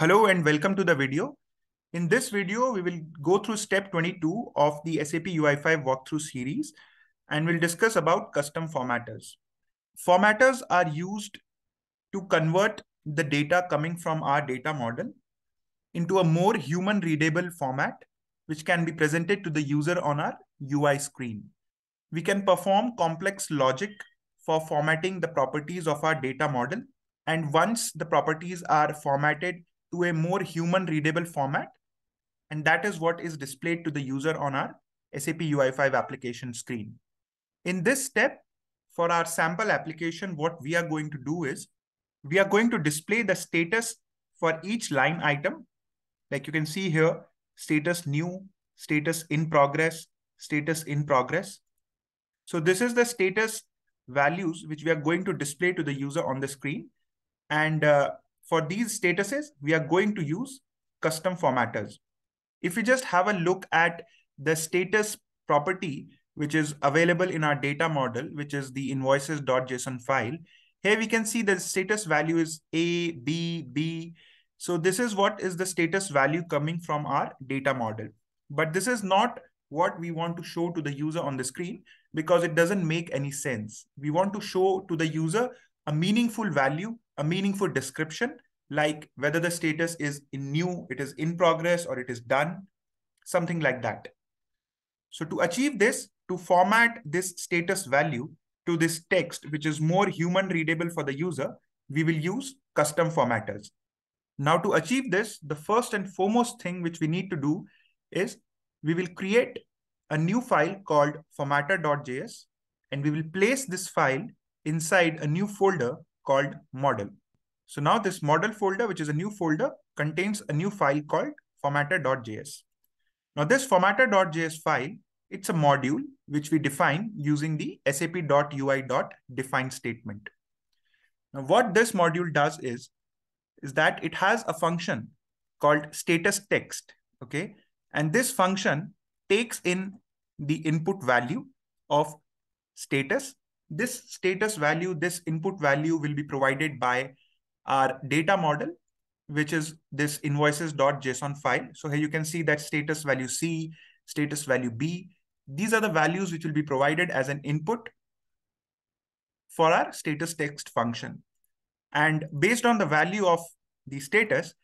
Hello and welcome to the video. In this video, we will go through step 22 of the SAP UI5 walkthrough series and we'll discuss about custom formatters. Formatters are used to convert the data coming from our data model into a more human readable format, which can be presented to the user on our UI screen. We can perform complex logic for formatting the properties of our data model. And once the properties are formatted to a more human readable format. And that is what is displayed to the user on our SAP UI5 application screen. In this step, for our sample application, what we are going to do is we are going to display the status for each line item. Like you can see here, status new, status in progress, status in progress. So this is the status values which we are going to display to the user on the screen. And uh, for these statuses, we are going to use custom formatters. If we just have a look at the status property, which is available in our data model, which is the invoices.json file, here we can see the status value is A, B, B. So this is what is the status value coming from our data model. But this is not what we want to show to the user on the screen because it doesn't make any sense. We want to show to the user a meaningful value a meaningful description, like whether the status is in new, it is in progress, or it is done, something like that. So to achieve this, to format this status value to this text, which is more human readable for the user, we will use custom formatters. Now to achieve this, the first and foremost thing which we need to do is we will create a new file called formatter.js and we will place this file inside a new folder called model. So now this model folder, which is a new folder, contains a new file called formatter.js. Now this formatter.js file, it's a module which we define using the sap.ui.define statement. Now what this module does is, is that it has a function called status text, okay? And this function takes in the input value of status this status value, this input value will be provided by our data model, which is this invoices.json file. So here you can see that status value C, status value B. These are the values which will be provided as an input for our status text function. And based on the value of the status,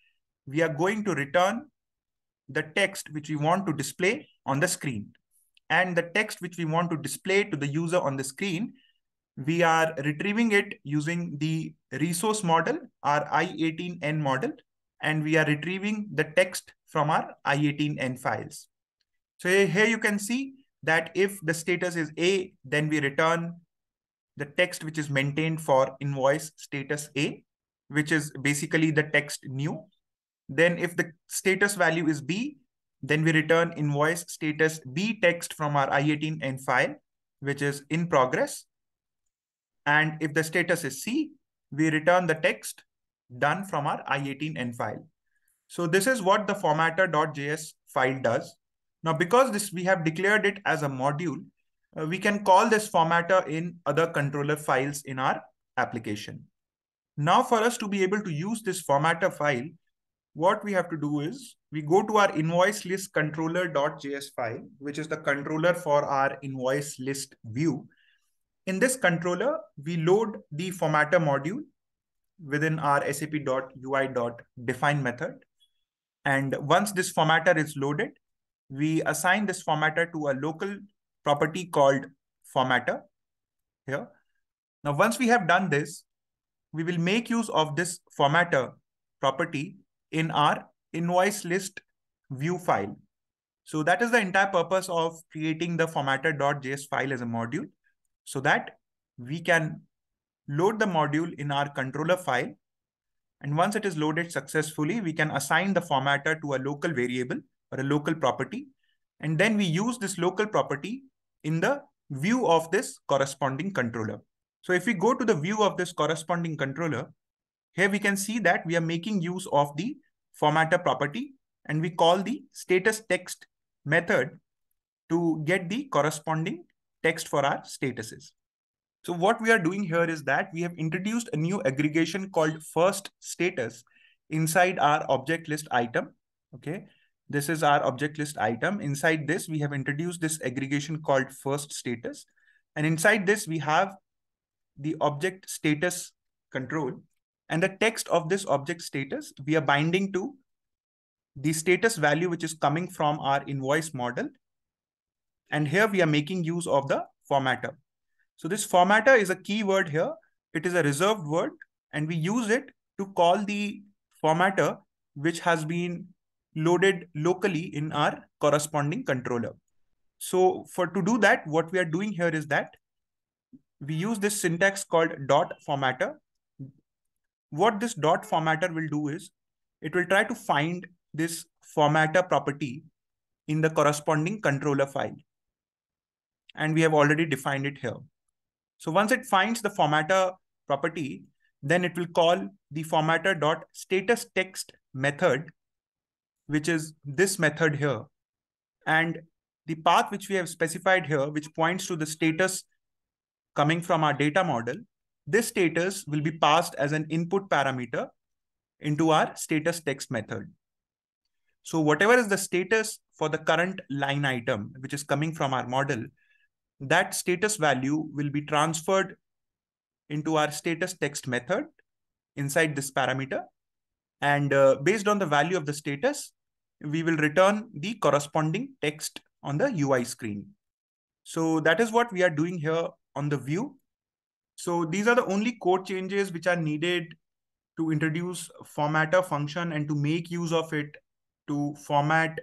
we are going to return the text which we want to display on the screen. And the text which we want to display to the user on the screen we are retrieving it using the resource model, our I18N model, and we are retrieving the text from our I18N files. So here you can see that if the status is A, then we return the text which is maintained for invoice status A, which is basically the text new. Then if the status value is B, then we return invoice status B text from our I18N file, which is in progress. And if the status is C, we return the text done from our I18N file. So this is what the formatter.js file does. Now, because this we have declared it as a module, uh, we can call this formatter in other controller files in our application. Now, for us to be able to use this formatter file, what we have to do is we go to our invoice list controller.js file, which is the controller for our invoice list view. In this controller, we load the formatter module within our sap.ui.define method. And once this formatter is loaded, we assign this formatter to a local property called formatter here. Now, once we have done this, we will make use of this formatter property in our invoice list view file. So that is the entire purpose of creating the formatter.js file as a module so that we can load the module in our controller file. And once it is loaded successfully, we can assign the formatter to a local variable or a local property. And then we use this local property in the view of this corresponding controller. So if we go to the view of this corresponding controller, here we can see that we are making use of the formatter property and we call the status text method to get the corresponding text for our statuses. So what we are doing here is that we have introduced a new aggregation called first status inside our object list item. Okay. This is our object list item. Inside this, we have introduced this aggregation called first status. And inside this, we have the object status control. And the text of this object status, we are binding to the status value, which is coming from our invoice model. And here we are making use of the formatter. So this formatter is a keyword here. It is a reserved word and we use it to call the formatter which has been loaded locally in our corresponding controller. So for to do that, what we are doing here is that we use this syntax called dot formatter. What this dot formatter will do is it will try to find this formatter property in the corresponding controller file. And we have already defined it here. So once it finds the formatter property, then it will call the formatter dot status text method, which is this method here. And the path which we have specified here, which points to the status coming from our data model, this status will be passed as an input parameter into our status text method. So whatever is the status for the current line item, which is coming from our model, that status value will be transferred into our status text method inside this parameter. And uh, based on the value of the status, we will return the corresponding text on the UI screen. So that is what we are doing here on the view. So these are the only code changes which are needed to introduce formatter function and to make use of it to format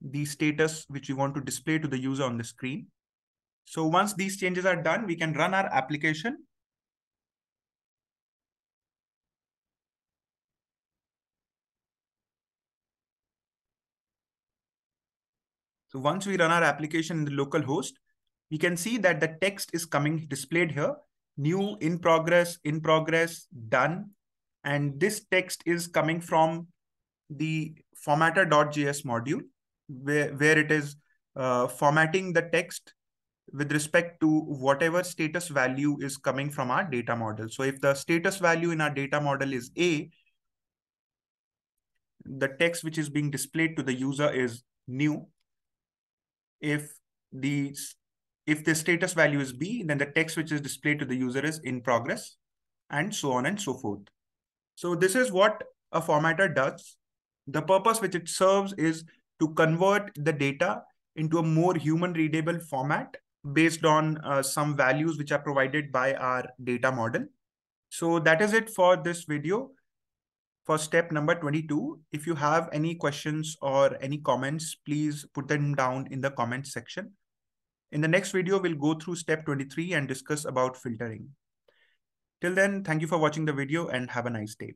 the status which we want to display to the user on the screen. So once these changes are done, we can run our application So once we run our application in the local host, we can see that the text is coming displayed here, new, in progress, in progress, done. And this text is coming from the formatter.js module, where, where it is uh, formatting the text with respect to whatever status value is coming from our data model. So if the status value in our data model is A, the text which is being displayed to the user is new if the if the status value is B, then the text which is displayed to the user is in progress, and so on and so forth. So this is what a formatter does. The purpose which it serves is to convert the data into a more human readable format based on uh, some values which are provided by our data model. So that is it for this video for step number 22. If you have any questions or any comments, please put them down in the comments section. In the next video, we'll go through step 23 and discuss about filtering. Till then, thank you for watching the video and have a nice day.